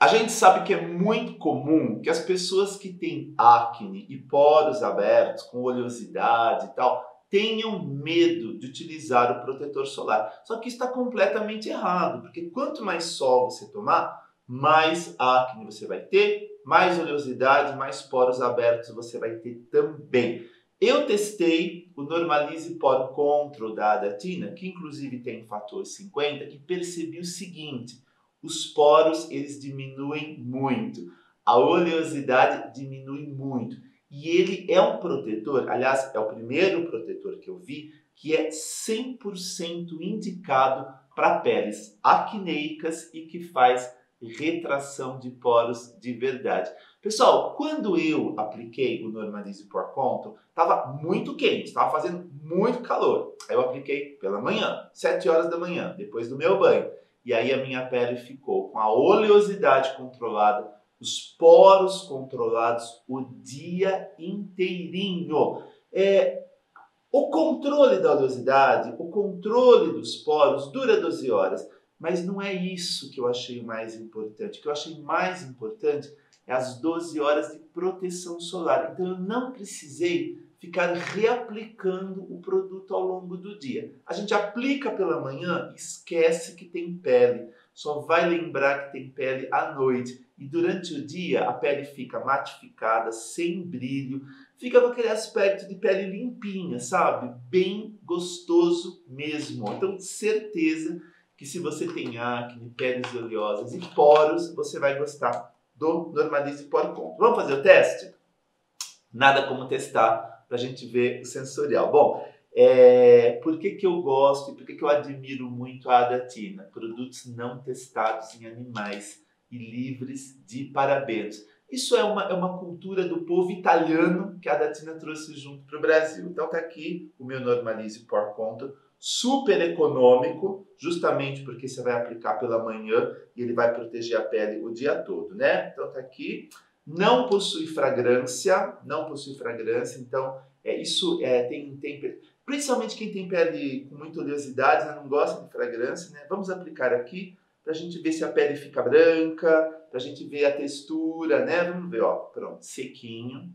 A gente sabe que é muito comum que as pessoas que têm acne e poros abertos, com oleosidade e tal, tenham medo de utilizar o protetor solar. Só que está completamente errado, porque quanto mais sol você tomar, mais acne você vai ter, mais oleosidade, mais poros abertos você vai ter também. Eu testei o Normalize Pore Control da Adatina, que inclusive tem fator 50, e percebi o seguinte os poros eles diminuem muito, a oleosidade diminui muito. E ele é um protetor, aliás, é o primeiro protetor que eu vi que é 100% indicado para peles acneicas e que faz retração de poros de verdade. Pessoal, quando eu apliquei o Normalize Pore Control, estava muito quente, estava fazendo muito calor. Eu apliquei pela manhã, 7 horas da manhã, depois do meu banho. E aí a minha pele ficou com a oleosidade controlada, os poros controlados o dia inteirinho. É, o controle da oleosidade, o controle dos poros dura 12 horas, mas não é isso que eu achei mais importante. O que eu achei mais importante é as 12 horas de proteção solar. Então eu não precisei ficar reaplicando o produto ao longo do dia. A gente aplica pela manhã, esquece que tem pele, só vai lembrar que tem pele à noite. E durante o dia a pele fica matificada, sem brilho, fica com aquele aspecto de pele limpinha, sabe? Bem gostoso mesmo. Então, certeza que se você tem acne, peles oleosas e poros, você vai gostar do Normalize Pore Control. Vamos fazer o teste? Nada como testar para a gente ver o sensorial. Bom, é, por que, que eu gosto e por que, que eu admiro muito a Adatina? Produtos não testados em animais e livres de parabenos. Isso é uma, é uma cultura do povo italiano que a Adatina trouxe junto para o Brasil. Então está aqui o meu Normalize por conta, super econômico, justamente porque você vai aplicar pela manhã e ele vai proteger a pele o dia todo, né? Então está aqui não possui fragrância, não possui fragrância, então é, isso é, tem, tem principalmente quem tem pele com muita oleosidade, né, não gosta de fragrância, né? Vamos aplicar aqui para a gente ver se a pele fica branca, para a gente ver a textura, né? Vamos ver, ó, pronto, sequinho,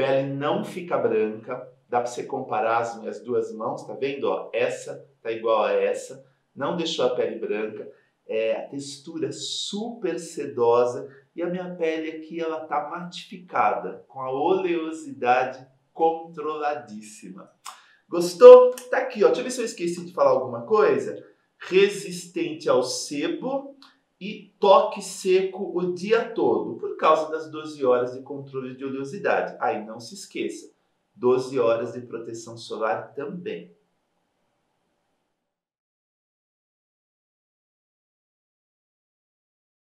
pele não fica branca, dá para você comparar as minhas duas mãos, tá vendo? Ó, essa tá igual a essa, não deixou a pele branca, é, a textura super sedosa e a minha pele aqui ela tá matificada, com a oleosidade controladíssima. Gostou? Tá aqui, ó. Deixa eu ver se eu esqueci de falar alguma coisa. Resistente ao sebo e toque seco o dia todo, por causa das 12 horas de controle de oleosidade. Aí não se esqueça, 12 horas de proteção solar também.